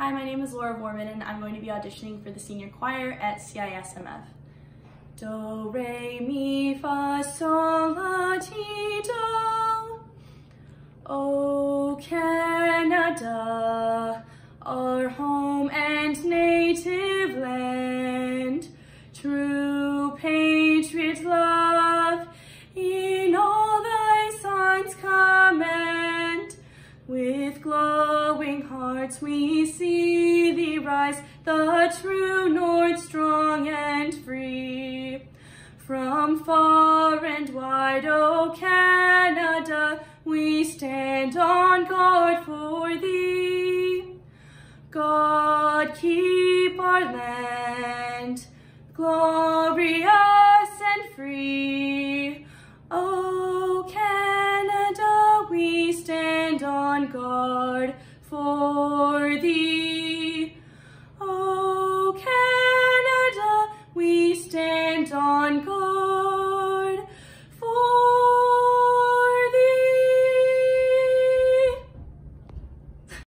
Hi, my name is Laura Vorman and I'm going to be auditioning for the senior choir at CISMF. Do, re, mi, fa, sol, la, ti, do. Oh, Canada, our home and native land, true patriot love, in all thy signs command. With glowing hearts we see thee rise, the true north strong and free. From far and wide, O Canada, we stand on guard for thee. God keep our land glorious guard for thee. O Canada, we stand on guard